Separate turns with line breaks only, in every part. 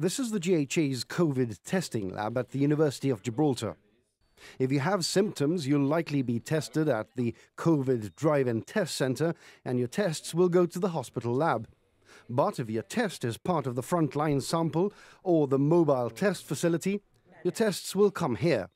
This is the GHA's COVID testing lab at the University of Gibraltar. If you have symptoms, you'll likely be tested at the COVID drive in test centre, and your tests will go to the hospital lab. But if your test is part of the frontline sample or the mobile test facility, your tests will come here.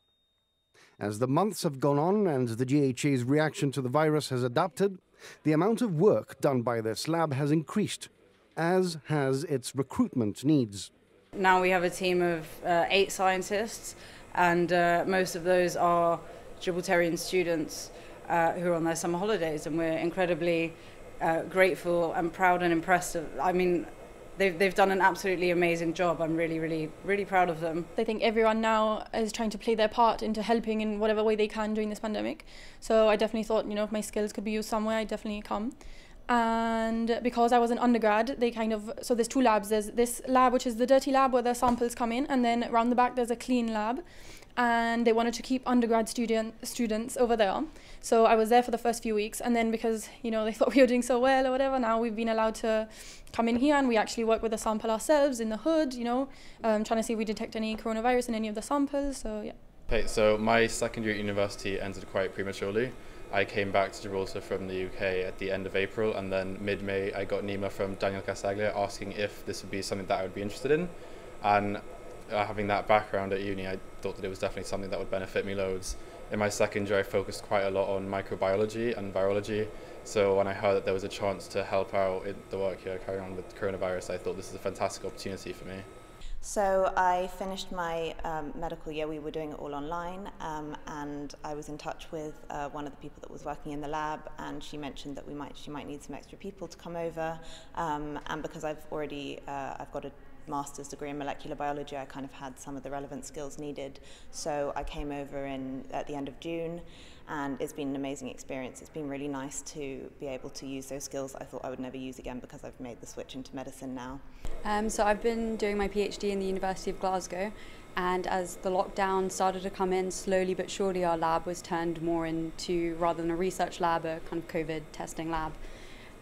As the months have gone on and the GHA's reaction to the virus has adapted, the amount of work done by this lab has increased, as has its recruitment needs.
Now we have a team of uh, eight scientists, and uh, most of those are Gibraltarian students uh, who are on their summer holidays, and we're incredibly uh, grateful and proud and impressed. Of, I mean, they've, they've done an absolutely amazing job. I'm really, really, really proud of them.
I think everyone now is trying to play their part into helping in whatever way they can during this pandemic. So I definitely thought, you know, if my skills could be used somewhere, I'd definitely come and because I was an undergrad, they kind of so there's two labs. There's this lab which is the dirty lab where the samples come in, and then around the back there's a clean lab, and they wanted to keep undergrad student students over there. So I was there for the first few weeks, and then because you know they thought we were doing so well or whatever, now we've been allowed to come in here and we actually work with the sample ourselves in the hood, you know, um, trying to see if we detect any coronavirus in any of the samples. So yeah.
Okay, so my second year at university ended quite prematurely. I came back to Gibraltar from the UK at the end of April, and then mid May, I got an email from Daniel Castaglia asking if this would be something that I would be interested in. And uh, having that background at uni, I thought that it was definitely something that would benefit me loads. In my second year, I focused quite a lot on microbiology and virology. So when I heard that there was a chance to help out in the work here, carrying on with coronavirus, I thought this is a fantastic opportunity for me.
So I finished my um, medical year. We were doing it all online, um, and I was in touch with uh, one of the people that was working in the lab, and she mentioned that we might she might need some extra people to come over. Um, and because I've already uh, I've got a master's degree in molecular biology, I kind of had some of the relevant skills needed. So I came over in at the end of June, and it's been an amazing experience. It's been really nice to be able to use those skills I thought I would never use again because I've made the switch into medicine now.
Um, so I've been doing my PhD in the University of Glasgow. And as the lockdown started to come in, slowly but surely our lab was turned more into, rather than a research lab, a kind of COVID testing lab.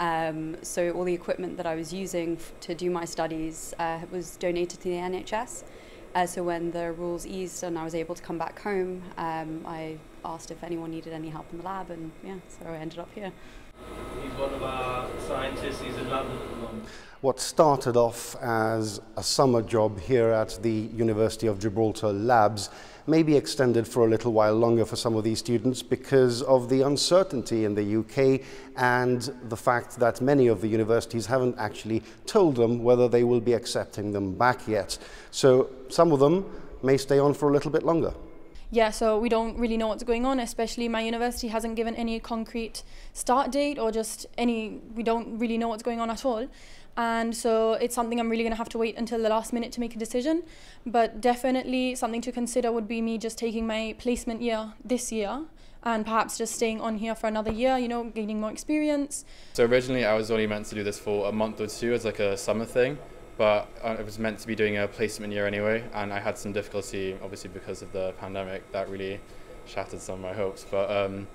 Um, so all the equipment that I was using to do my studies uh, was donated to the NHS. Uh, so when the rules eased and I was able to come back home, um, I asked if anyone needed any help in the lab, and yeah, so I ended up here.
He's one of our scientists. He's in London. Um,
what started off as a summer job here at the University of Gibraltar Labs may be extended for a little while longer for some of these students because of the uncertainty in the UK and the fact that many of the universities haven't actually told them whether they will be accepting them back yet. So some of them may stay on for a little bit longer.
Yeah, so we don't really know what's going on, especially my university hasn't given any concrete start date or just any, we don't really know what's going on at all. And so it's something I'm really going to have to wait until the last minute to make a decision. But definitely something to consider would be me just taking my placement year this year and perhaps just staying on here for another year, you know, gaining more experience.
So originally I was only meant to do this for a month or two as like a summer thing, but I was meant to be doing a placement year anyway, and I had some difficulty, obviously because of the pandemic, that really shattered some of my hopes. But um,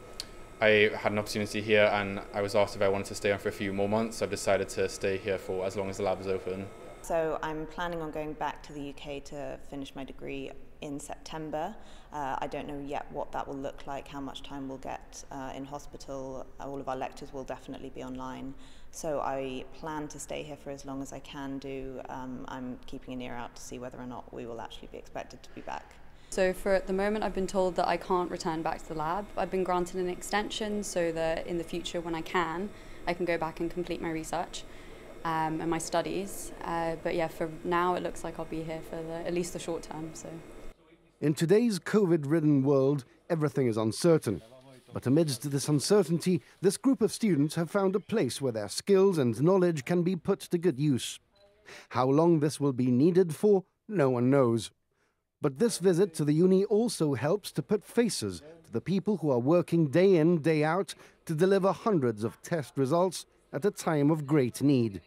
I had an opportunity here and I was asked if I wanted to stay on for a few more months, so I've decided to stay here for as long as the lab is open.
So I'm planning on going back to the UK to finish my degree in September. Uh, I don't know yet what that will look like, how much time we'll get uh, in hospital. All of our lectures will definitely be online. So I plan to stay here for as long as I can do. Um, I'm keeping an ear out to see whether or not we will actually be expected to be back.
So for at the moment, I've been told that I can't return back to the lab. I've been granted an extension so that in the future, when I can, I can go back and complete my research um, and my studies. Uh, but yeah, for now, it looks like I'll be here for the, at least the short term. So.
In today's COVID-ridden world, everything is uncertain. But amidst this uncertainty, this group of students have found a place where their skills and knowledge can be put to good use. How long this will be needed for, no one knows. But this visit to the uni also helps to put faces to the people who are working day in, day out to deliver hundreds of test results at a time of great need.